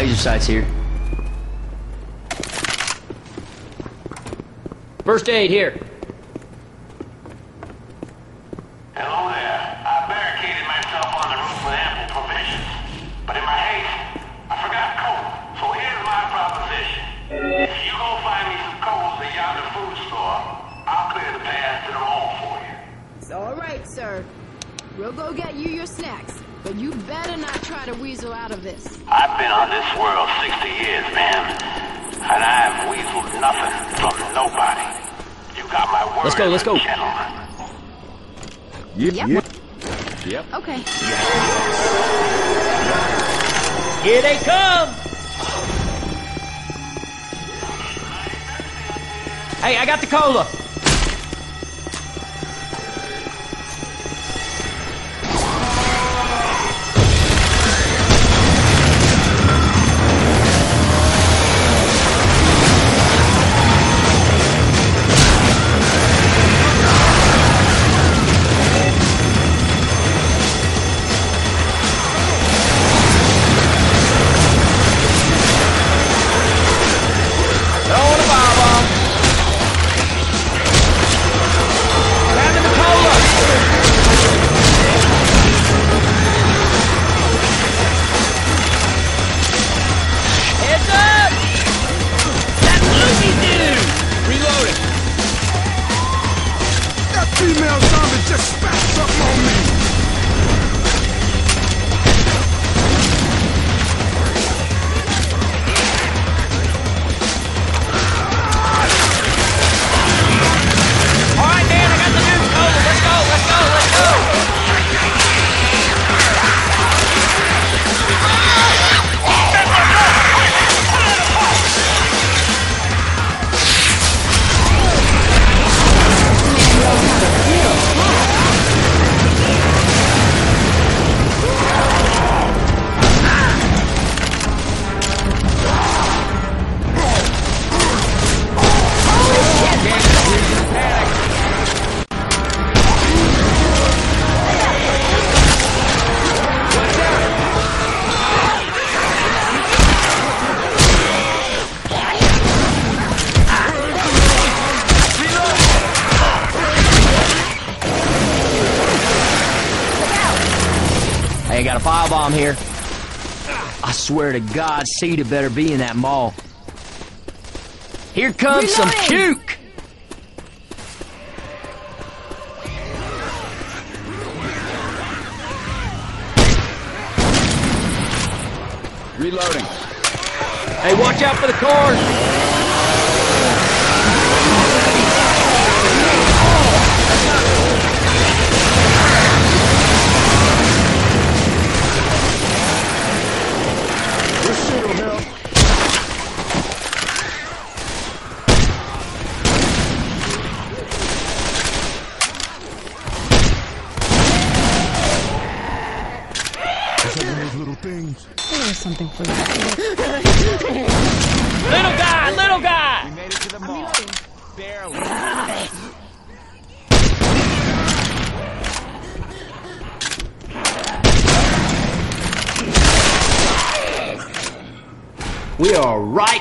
Laser sights here. First aid here. Hello there. Uh, I barricaded myself on the roof with ample provisions. But in my haste, I forgot coal. So here's my proposition. If you go find me some coals at yonder food store, I'll clear the path to the mall for you. It's all right, sir. We'll go get you your snacks, but you better not try to weasel out of this. I've been on this world 60 years, man. And I've weaseled nothing from nobody. You got my word, Let's go, let's go. gentlemen. Yep. Yep. Okay. Here they come! Hey, I got the cola! Hey, got a firebomb here. I swear to God, CEDA better be in that mall. Here comes some puke! Reloading. Hey, watch out for the cars! Is that one of those little things? There's something for you. Little guy, little guy! Made it to the mall. Barely. We are right